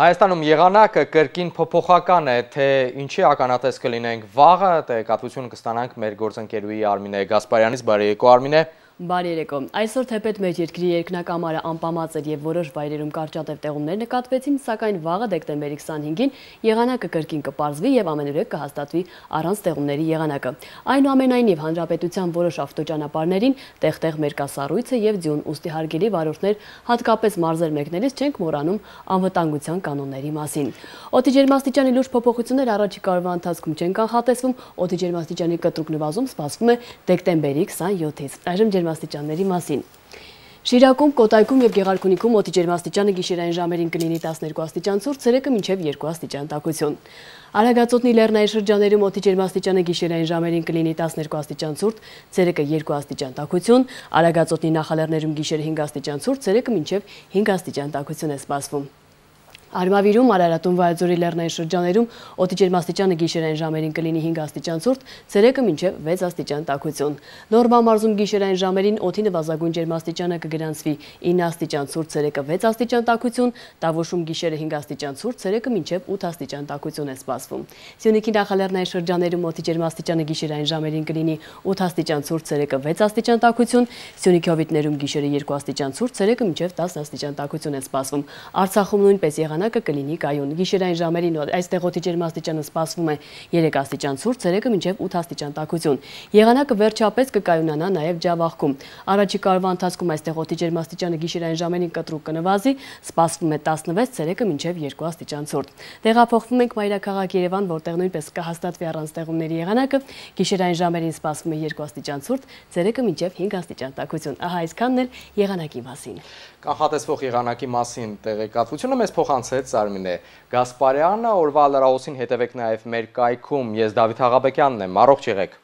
Հայաստանում եղանակը կրկին փոփոխական է, թե ինչի ականատես կլինենք վաղը, տեղեկատվություն կստանանք մեր գործընկերուի Արմինե Գասպարյանից, բարի եկո Արմինե։ Բարի երեկո։ Այսօր թեպետ մեր երկրի երկնակամարը անպամած էր եւ որոշ վայրերում կարճատև տեղումներ նկատվեցին, սակայն վաղը դեկտեմբերի 25-ին եղանակը կրկին կպարզվի եւ ամենուրեք կհաստատվի առանց տեղումների եղանակը։ Այնուամենայնիվ հանրապետության որոշ ավտոճանապարհներին տեղ-տեղ մերկասառույց է եւ ձյուն, ուստի հարգելի վարորդներ, հատկապես մարզեր մեկներից չենք մոռանում անվտանգության կանոնների մասին։ Օդի ջերմաստիճանի լուրջ փոփոխություններ առաջիկա օրվա ընթացքում չեն կանխատեսվում, օդի ջերմաստիճանի կտրուկ նվազում սպասվում է դեկտեմբերի 27-ից։ Այժմ ջերմ ջերմաստիճանների մասին։ Շիրակում, Կոտայքում եւ Գեղարքունիքում օդի ջերմաստիճանը գիշերային ժամերին կլինի 12 աստիճան ցուրտ, ցերեկը մինչեւ 2 աստիճան տաքություն։ Արագածոտնի լեռնային շրջաներում օդի ջերմաստիճանը գիշերային ժամերին կլինի 12 աստիճան ցուրտ, ցերեկը 2 աստիճան տաքություն, Արագածոտնի նախալեռներում գիշերը 5 աստիճան ցուրտ, ցերեկը մինչեւ 5 աստիճան տաքություն է սպասվում։ Արմավիրում Արարատուն Վայաձորի լեռնային շրջաներում օդի ջերմաստիճանը գիշերային ժամերին կլինի 5 աստիճան ցուրտ, ցերեկը մինչև 6 աստիճան տաքություն։ Նորմա մարզում գիշերային ժամերին օդի նվազագույն ջերմաստիճանը կգրանցվի 9 աստիճան ցուրտ, ցերեկը 6 աստիճան տաքություն, Տավուշում գիշերը 5 աստիճան ցուրտ, ցերեկը մինչև 8 աստիճան տաքություն է սպասվում։ Սյունիքի նախալեռնային շրջաներում օդի ջերմաստիճանը գիշերային ժամերին կլինի 8 աստիճան ցուրտ, ցերեկը 6 աստիճան տաքություն, Սյունիքի հովիտներում գիշերը 2 աստիճան ցուրտ, ցերեկը մինչև 10 աստիճան տաքություն է սպասվում։ Արցախում նույնպես եղան եղանակը կլինի կայուն։ Գիշերային ժամերին այստեղ օդի ջերմաստիճանը սպասվում է 3 աստիճան ցուրտ, ցերեկը մինչև 8 աստիճան տաքություն։ Եղանակը վերջապես կկայունանա նաև Ջավախքում։ Առաջիկա օրվա ընթացքում այստեղ օդի ջերմաստիճանը գիշերային ժամերին կտրուկ կնվազի, սպասվում է 16, ցերեկը մինչև 2 աստիճան ցուրտ։ Տեղափոխվում ենք մայրաքաղաք Երևան, որտեղ նույնպես կհաստատվի առանց տեղումների եղանակը, գիշերային ժամերին սպասվում է 2 աստիճան ցուրտ, ցերեկը մինչև 5 աստիճան տաքություն։ Ահա այսքանն էլ եղանակի մասին։ Կանխատեսվող եղանակի մասին տեղեկատվությունը մեզ փոխանցեց Արմինե. Գասպարյանը, օրվա լրահոսին հետևեք նաև մեր կայքում, ես Դավիթ Աղաբեկյանն եմ, առողջ եղեք։